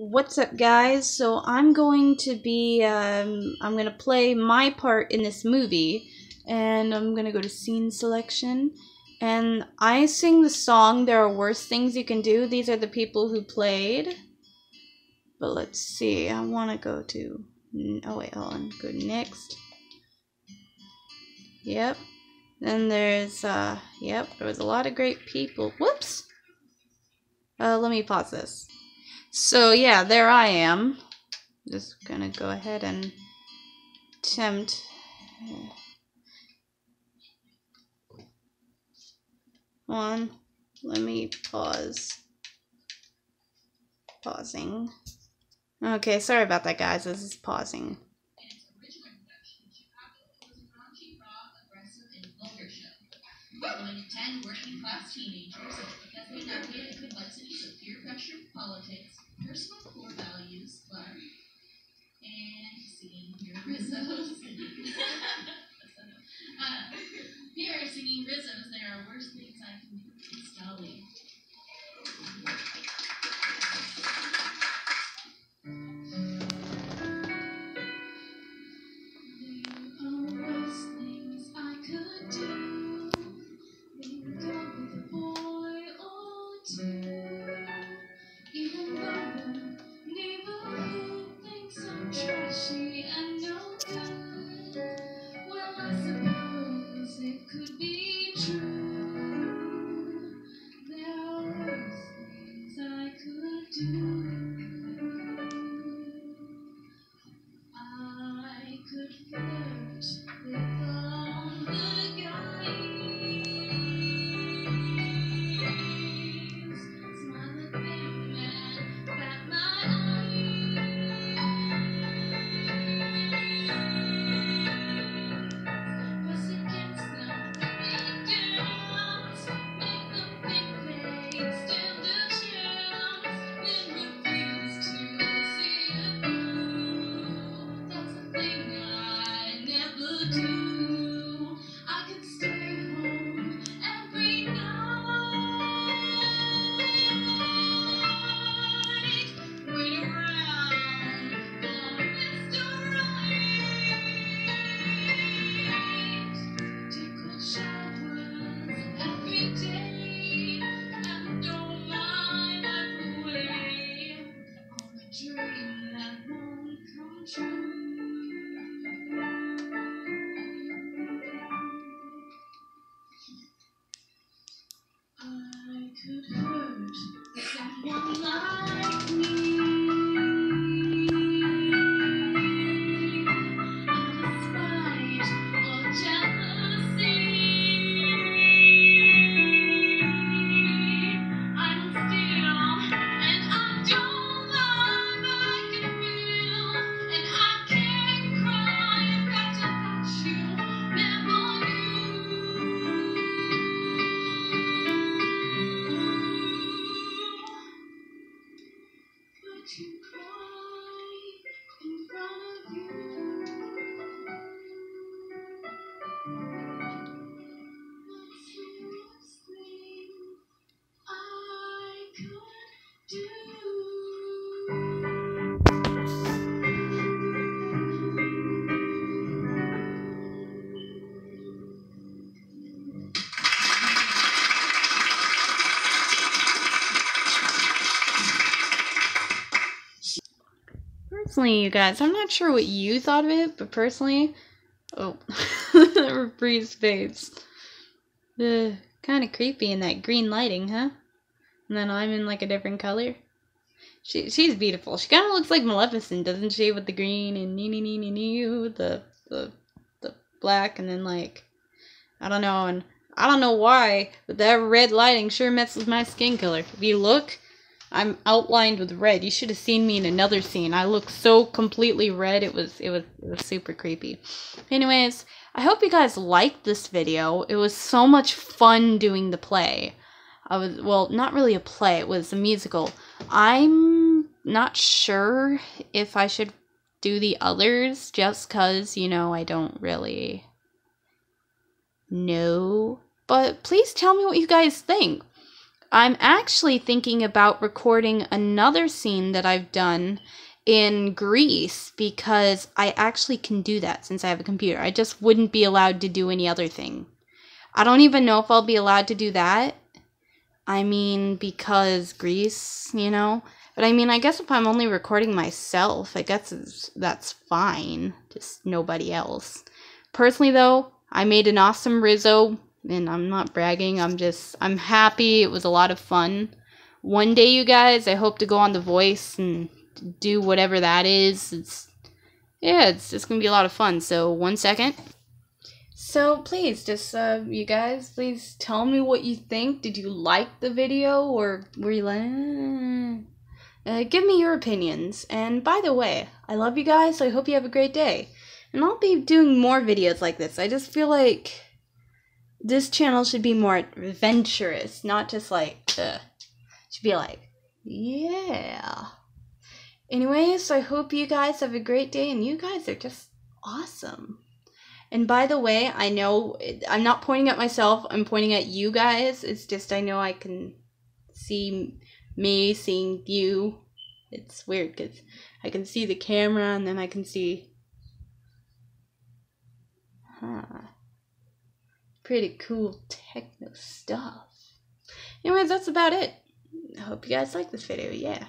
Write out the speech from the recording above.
What's up, guys? So I'm going to be, um, I'm going to play my part in this movie, and I'm going to go to scene selection, and I sing the song, There Are Worse Things You Can Do. These are the people who played. But let's see, I want to go to, oh wait, hold on, go next. Yep. Then there's, uh, yep, there was a lot of great people. Whoops! Uh, let me pause this. So yeah, there I am. Just gonna go ahead and attempt. One. Let me pause. Pausing. Okay, sorry about that, guys. This is pausing. Ten working class teenagers because they navigate the complexities of peer pressure, politics, personal core values, love, and seeing your Rizzos. could be true. Jesus. Personally, you guys, I'm not sure what you thought of it, but personally, oh, Bree's face. Uh, kind of creepy in that green lighting, huh? And then I'm in like a different color. She she's beautiful. She kind of looks like Maleficent, doesn't she? With the green and nee nee nee nee nee, the the the black, and then like I don't know, and I don't know why, but that red lighting sure messes with my skin color. If you look, I'm outlined with red. You should have seen me in another scene. I look so completely red. It was it was it was super creepy. Anyways, I hope you guys liked this video. It was so much fun doing the play. I was well, not really a play. It was a musical. I'm not sure if I should do the others just cuz, you know, I don't really know. But please tell me what you guys think. I'm actually thinking about recording another scene that I've done in Grease because I actually can do that since I have a computer. I just wouldn't be allowed to do any other thing. I don't even know if I'll be allowed to do that. I mean, because Grease, you know. But I mean, I guess if I'm only recording myself, I guess that's fine. Just nobody else. Personally, though, I made an awesome Rizzo, and I'm not bragging. I'm just, I'm happy. It was a lot of fun. One day, you guys, I hope to go on The Voice and do whatever that is. It's yeah, it's just gonna be a lot of fun. So one second. So please, just uh, you guys, please tell me what you think. Did you like the video or were you like? Uh, give me your opinions. And by the way, I love you guys. So I hope you have a great day. And I'll be doing more videos like this. I just feel like this channel should be more adventurous, not just like, uh, should be like, yeah. Anyways, I hope you guys have a great day and you guys are just awesome. And by the way, I know I'm not pointing at myself, I'm pointing at you guys. It's just I know I can see me seeing you. It's weird because I can see the camera and then I can see. Huh. Pretty cool techno stuff. Anyways, that's about it. I hope you guys like this video. Yeah.